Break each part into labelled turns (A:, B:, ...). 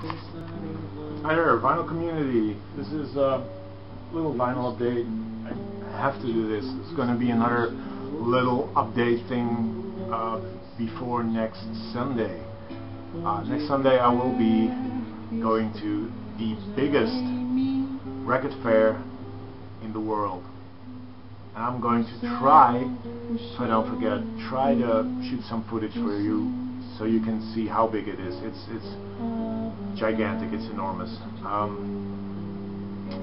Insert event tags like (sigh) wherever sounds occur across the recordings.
A: Hi there, vinyl community. This is a little vinyl update. I have to do this. It's going to be another little update thing uh, before next Sunday. Uh, next Sunday I will be going to the biggest record fair in the world. And I'm going to try, so I don't forget, try to shoot some footage for you so you can see how big it is. It's it's gigantic. It's enormous. Um,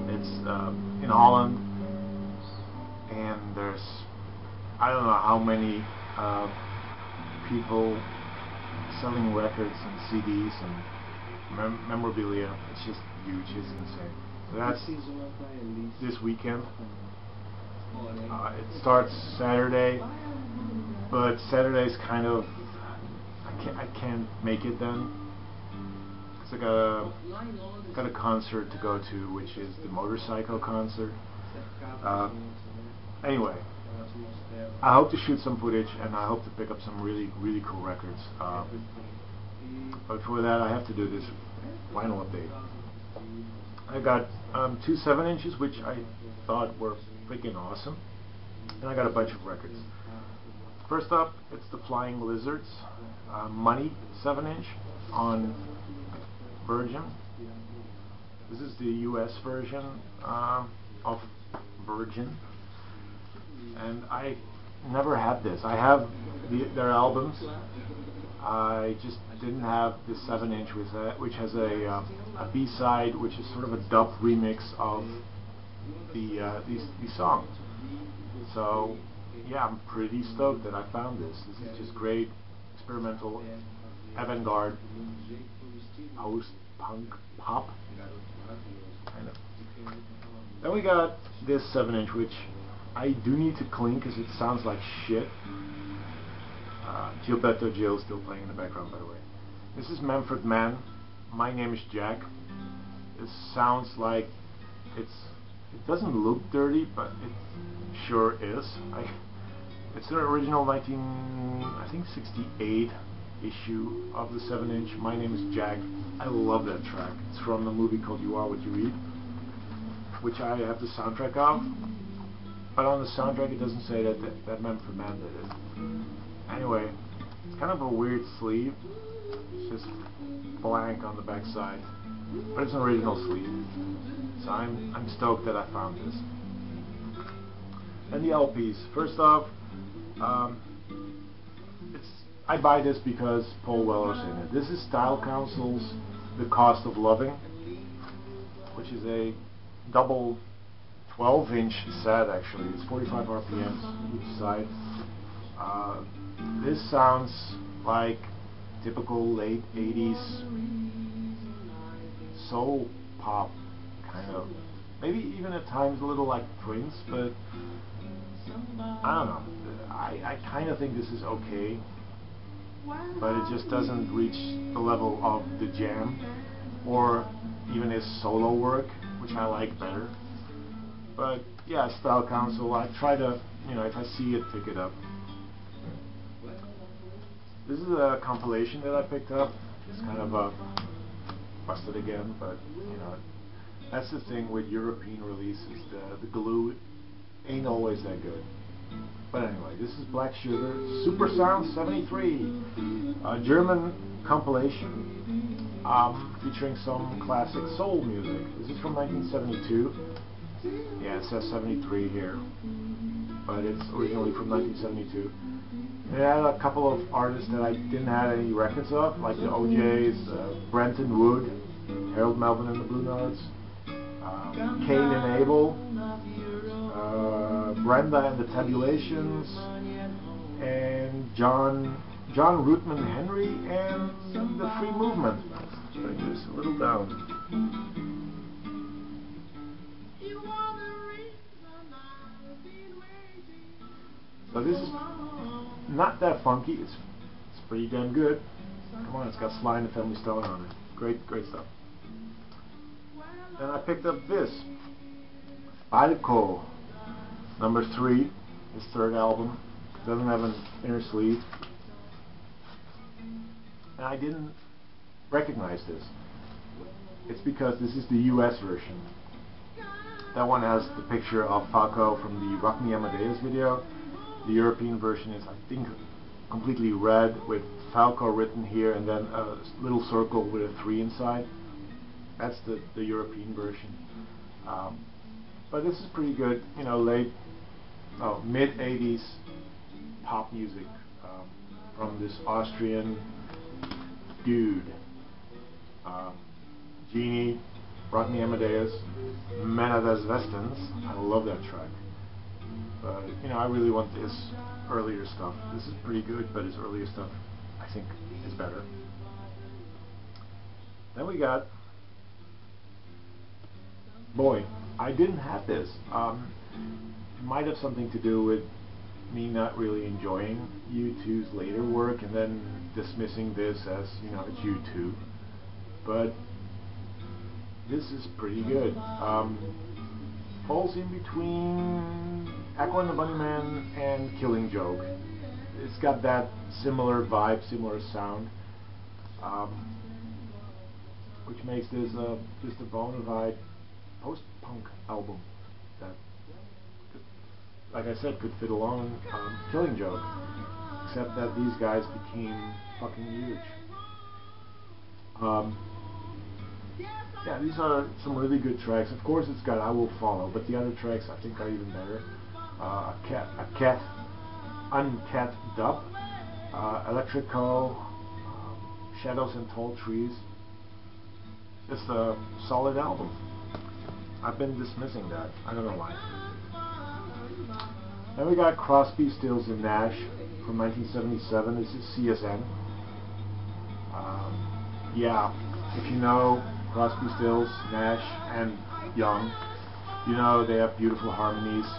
A: it's uh, in Holland, and there's I don't know how many uh, people selling records and CDs and mem memorabilia. It's just huge. It's insane. That's this weekend. Uh, it starts Saturday, but Saturday's kind of I can't, I can't make it then because I got a got a concert to go to, which is the motorcycle concert. Uh, anyway, I hope to shoot some footage and I hope to pick up some really really cool records. Uh, but for that, I have to do this vinyl update. I got um, two 7 inches, which I thought were freaking awesome. And I got a bunch of records. First up, it's the Flying Lizards uh, Money 7 inch on Virgin. This is the US version um, of Virgin. And I never had this. I have the, their albums. I just didn't have the 7 inch with that, which has a, uh, a B-side, which is sort of a dub remix of the uh, these, these songs. So yeah, I'm pretty stoked that I found this. This is just great experimental avant-garde post-punk pop kind of. Then we got this 7-inch, which I do need to clean because it sounds like shit. Uh, Gilberto Gil is still playing in the background, by the way. This is Manfred Mann. My name is Jack. This sounds like it's. It doesn't look dirty, but it sure is. (laughs) I, it's an original 19, I think 68 issue of the 7 inch. My name is Jack. I love that track. It's from the movie called You Are What You Eat, which I have the soundtrack of. But on the soundtrack it doesn't say that that, that for Mann did it. Anyway, it's kind of a weird sleeve. It's just blank on the back side. But it's an original sleeve. So I'm, I'm stoked that I found this. And the LPs. First off, um, I buy this because Paul Weller's in it. This is Style Council's The Cost of Loving, which is a double 12 inch set actually. It's 45 RPMs each side. Uh, this sounds like typical late 80s soul pop kind of. Maybe even at times a little like Prince, but I don't know. I, I kind of think this is okay, but it just doesn't reach the level of the jam mm-hmm. or even his solo work, which I like better. But yeah, Style Council, I try to, you know, if I see it, pick it up. This is a compilation that I picked up. It's kind of a busted again, but you know, that's the thing with European releases. The the glue ain't always that good. But anyway, this is Black Sugar, Super Sound 73, a German compilation um, featuring some classic soul music. This is from 1972. Yeah, it says 73 here, but it's originally from 1972. It had a couple of artists that I didn't have any records of, like the O'Jays, uh, Brenton Wood, Harold Melvin and the Blue Notes, um, Cain and Abel, Brenda and the Tabulations, and John John Rootman Henry and the Free Movement. Let's bring this a little down. So this is not that funky. It's it's pretty damn good. Come on, it's got Sly and the Family Stone on it. Great, great stuff. Then I picked up this. Falco, number three, his third album. Doesn't have an inner sleeve. And I didn't recognize this. it's because this is the US version. That one has the picture of Falco from the Rock Me Amadeus video. The European version is, I think, completely red with Falco written here and then a little circle with a 3 inside. That's the, the European version. Um, but this is pretty good, you know, late, oh, mid 80s pop music um, from this Austrian dude. Um, Jeanny, Rock Me Amadeus, Männer des Westens. I love that track. But, you know, I really want this earlier stuff. This is pretty good, but his earlier stuff, I think, is better. Then we got boy, I didn't have this. Um, might have something to do with me not really enjoying U2's later work and then dismissing this as, you know, it's U2. But this is pretty good. Um, falls in between Echo and the Bunnymen and Killing Joke. It's got that similar vibe, similar sound, um, which makes this uh, just a bona fide post-punk album that, like I said, could fit along um, Killing Joke, except that these guys became fucking huge. Um, yeah, these are some really good tracks. Of course, it's got I Will Follow, but the other tracks I think are even better. Uh, a cat, a cat, uncat dub, uh, electrical, um, shadows and tall trees. Just a solid album. I've been dismissing that. I don't know why. Then we got Crosby, Stills, and Nash from 1977. This is CSN. Um, yeah, if you know Crosby, Stills, Nash, and Young, you know they have beautiful harmonies.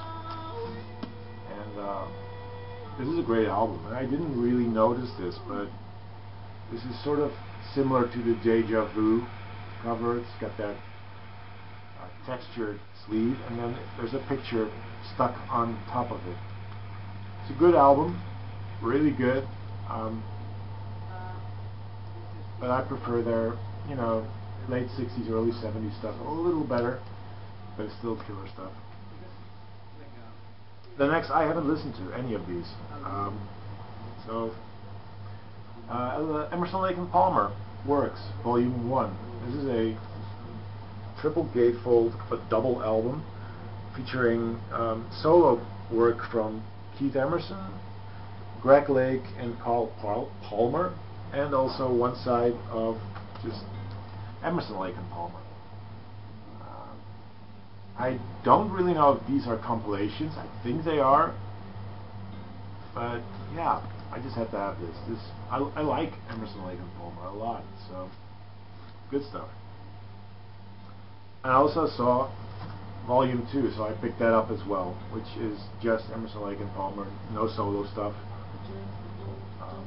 A: And uh, this is a great album. And I didn't really notice this, but this is sort of similar to the Deja Vu cover. It's got that textured sleeve and then there's a picture stuck on top of it. It's a good album, really good, um, but I prefer their, you know, late 60s, early 70s stuff, a little better, but it's still killer stuff. The next, I haven't listened to any of these, um, so uh, Emerson Lake and Palmer Works, Volume 1. This is a triple gatefold a double album featuring um, solo work from Keith Emerson, Greg Lake, and Carl Palmer, and also one side of just Emerson Lake and Palmer. Uh, I don't really know if these are compilations. I think they are, but yeah, I just had to have this. This I, I like Emerson Lake and Palmer a lot, so good stuff. I also saw Volume 2, so I picked that up as well, which is just Emerson, Lake and Palmer, no solo stuff. Um,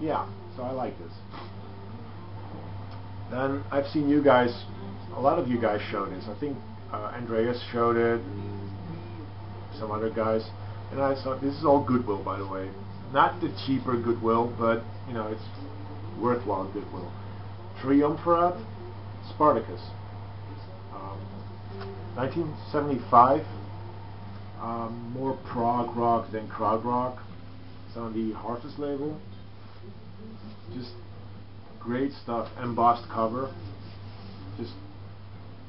A: yeah, so I like this. Then I've seen you guys, a lot of you guys show this. I think uh, Andreas showed it, some other guys, and I saw this is all Goodwill, by the way. Not the cheaper Goodwill, but you know it's worthwhile Goodwill. Triumvirat, Spartacus. Um, 1975, um, more prog rock than krautrock. rock. It's on the Harvest label. Just great stuff, embossed cover. Just,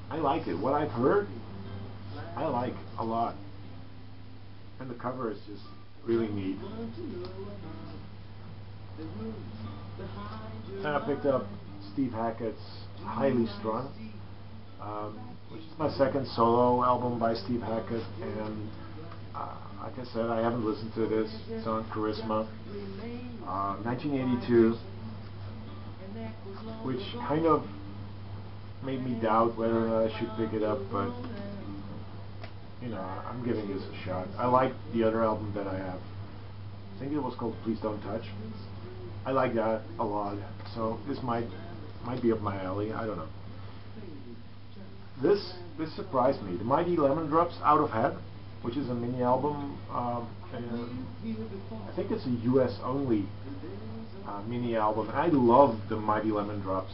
A: I like it. What I've heard, I like a lot. And the cover is just really neat. And I picked up Steve Hackett's Highly Strung, um, which is my second solo album by Steve Hackett, and uh, like I said, I haven't listened to this. It's on Charisma, uh, 1982, which kind of made me doubt whether I should pick it up, but you know, I'm giving this a shot. I like the other album that I have. I think it was called Please Don't Touch. I like that a lot, so this might might be up my alley. I don't know. This this surprised me. The Mighty Lemon Drops Out of Hand, which is a mini album. Um, I think it's a U.S. only uh, mini album. I love the Mighty Lemon Drops.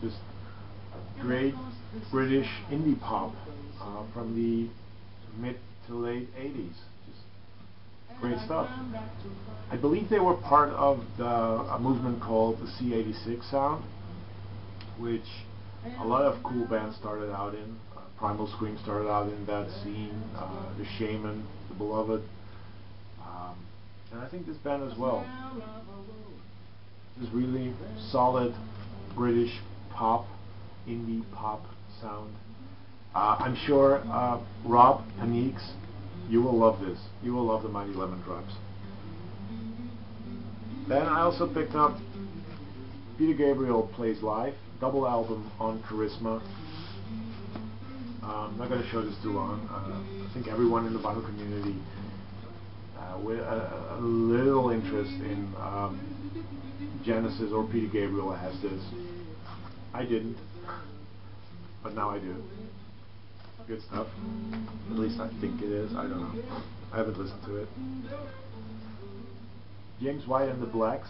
A: Just great British indie pop uh, from the mid to late 80s. Just great stuff. I believe they were part of the, a movement called the C86 sound, which a lot of cool bands started out in. Uh, Primal Scream started out in that scene, uh, The Shamen, The Beloved, um, and I think this band as well. This really solid British pop, indie pop sound. Uh, I'm sure uh, Rob Paniques, you will love this. You will love the Mighty Lemon Drops. Then I also picked up Peter Gabriel Plays Live, double album on Charisma. Uh, I'm not going to show this too long. Uh, I think everyone in the vinyl community uh, with a, a, little interest in um, Genesis or Peter Gabriel has this. I didn't, but now I do. Good stuff. At least I think it is. I don't know. I haven't listened to it. James White and the Blacks,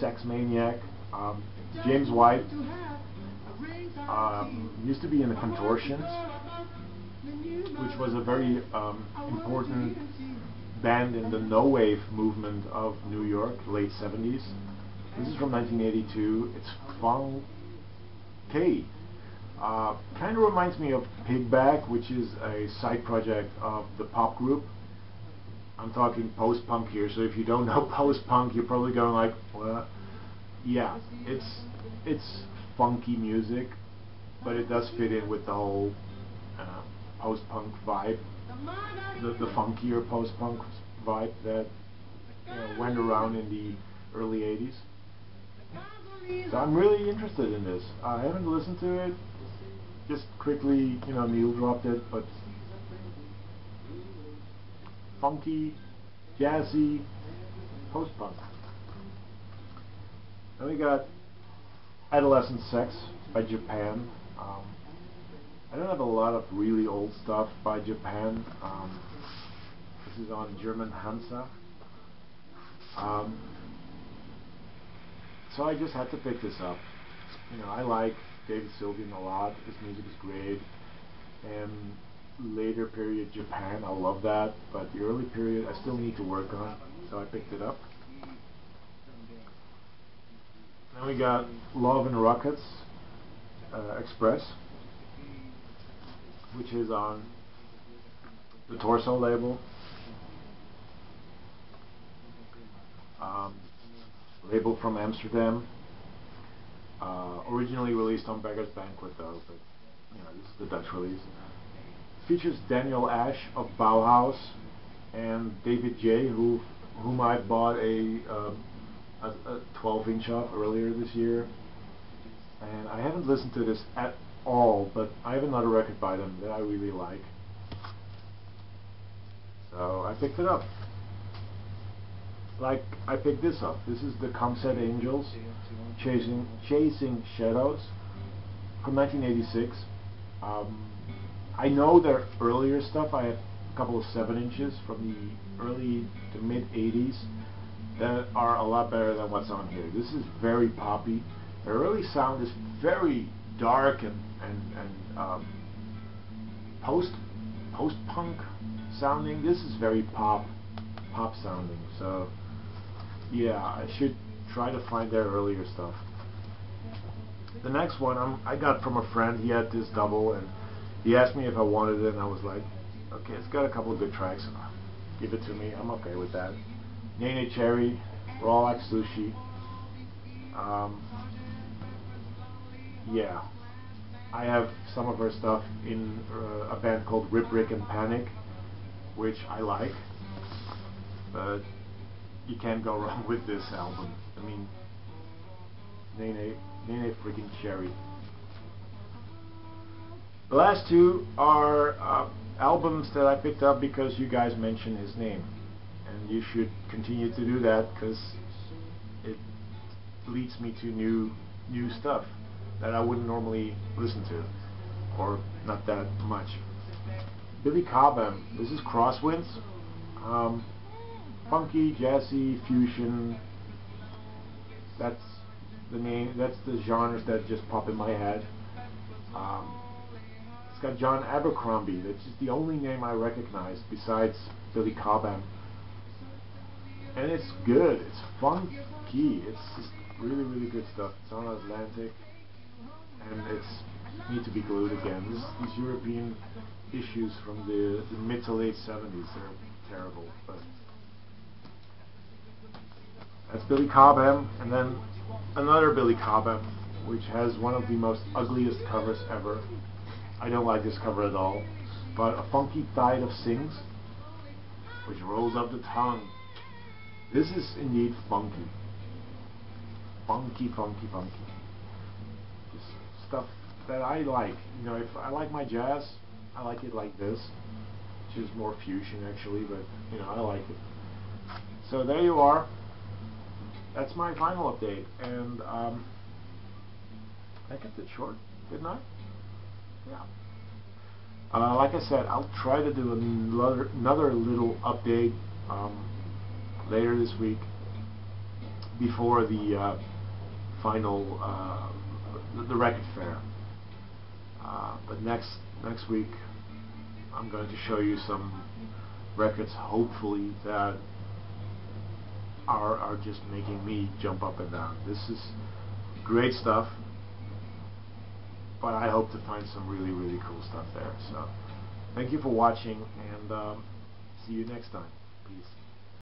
A: Sex Maniac. Um, James White um, used to be in the Contortions, which was a very um, important band in the no wave movement of New York, late 70s. This is from 1982. It's funky. Uh, kind of reminds me of Pigbag, which is a side project of the pop group. I'm talking post-punk here, so if you don't know (laughs) post-punk, you're probably going like, what? Yeah, it's it's funky music, but it does fit in with the whole uh, post-punk vibe, the, the funkier post-punk vibe that you know, went around in the early 80s. So I'm really interested in this. I haven't listened to it. Just quickly, you know, Neil dropped it, but funky, jazzy, post-punk. Then we got Adolescent Sex by Japan. Um, I don't have a lot of really old stuff by Japan. Um, this is on German Hansa. Um, so I just had to pick this up. You know, I like David Sylvian a lot. His music is great. And later period Japan, I love that. But the early period, I still need to work on. So I picked it up. Then we got Love and Rockets uh, Express, which is on the Torso label. Um, label from Amsterdam. Uh, originally released on Beggar's Banquet though, but you know, this is the Dutch release. Features Daniel Ash of Bauhaus and David J, who whom I bought a um, a, a 12 inch off earlier this year. And I haven't listened to this at all, but I have another record by them that I really like. So I picked it up. Like I picked this up. This is the Comsat Angels Chasing Chasing Shadows from 1986. Um, I know their earlier stuff. I have a couple of 7 inches from the early to mid 80s that are a lot better than what's on here. This is very poppy. The early sound is very dark and and, and um, post post punk sounding. This is very pop pop sounding. So yeah, I should try to find their earlier stuff. The next one I'm, I got from a friend. He had this double and he asked me if I wanted it, and I was like, okay, it's got a couple of good tracks. Give it to me. I'm okay with that. Neneh Cherry, Like Sushi. Um, yeah, I have some of her stuff in uh, a band called Rip Rig and Panic, which I like, but you can't go (laughs) wrong with this album. I mean, Neneh, Neneh freaking Cherry. The last two are uh, albums that I picked up because you guys mentioned his name and you should continue to do that because it leads me to new new stuff that I wouldn't normally listen to or not that much Billy Cobham. This is Crosswinds. Um, funky, jazzy, fusion. That's the name. That's the genres that just pop in my head. Um, it's got John Abercrombie. That's just the only name I recognize besides Billy Cobham. And it's good. It's funky. It's just really, really good stuff. It's on Atlantic, and it's need to be glued again. This, these European issues from the, the mid to late 70s, they're terrible. But that's Billy Cobham, and then another Billy Cobham, which has one of the most ugliest covers ever. I don't like this cover at all, but a funky Thide of Sings, which rolls up the tongue. This is indeed funky. Funky, funky, funky. Just stuff that I like. You know, if I like my jazz, I like it like this, which is more fusion actually, but you know, I like it. So there you are. That's my final update, and um, I kept it short, didn't I? Yeah. Uh, like I said, I'll try to do another, another little update um, later this week before the uh, final uh, the, record fair. Uh, but next next week, I'm going to show you some records, hopefully that are are just making me jump up and down. This is great stuff, but I hope to find some really really cool stuff there. So, thank you for watching, and um, see you next time. Peace.